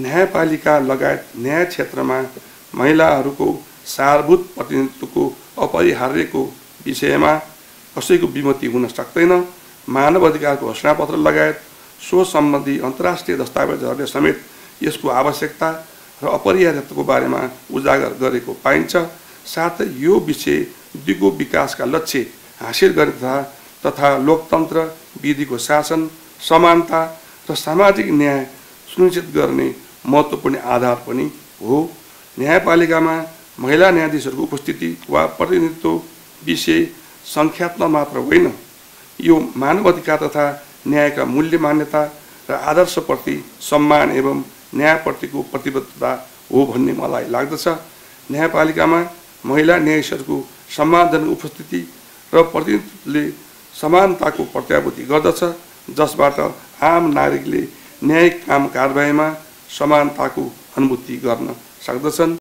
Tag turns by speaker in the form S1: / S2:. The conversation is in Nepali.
S1: न्यायपालिका लगायत न्याय क्षेत्रमा महिलाहरूको सारभूत प्रतिनिधित्वको अपरिहार्यको विषयमा कसैको विमति हुन सक्दैन। मानव अधिकारको घोषणापत्र लगायत सो सम्बन्धी अन्तर्राष्ट्रिय दस्तावेजहरूले समेत यसको आवश्यकता र अपरिहार्यताको बारेमा उजागर गरेको पाइन्छ। साथै यो विषय दिगो विकासका लक्ष्य हासिल गर्ने तथा तथा लोकतन्त्र विधिको शासन समानता र सामाजिक न्याय सुनिश्चित गर्ने महत्त्वपूर्ण आधार पनि हो। न्यायपालिकामा महिला न्यायाधीशहरूको उपस्थिति वा प्रतिनिधित्व विषय सङ्ख्यात्मक मात्र होइन। यो मानव अधिकार तथा न्यायका मूल्य मान्यता र आदर्शप्रति सम्मान एवं न्यायप्रतिको प्रतिबद्धता हो भन्ने मलाई लाग्दछ। न्यायपालिकामा महिला न्यायाधीशहरूको सम्मानजनक उपस्थिति र प्रतिनिधित्वले समानताको प्रत्याभूति गर्दछ जसबाट आम नागरिकले न्यायिक काम कारबाहीमा समानताको अनुभूति गर्न सक्दछन्।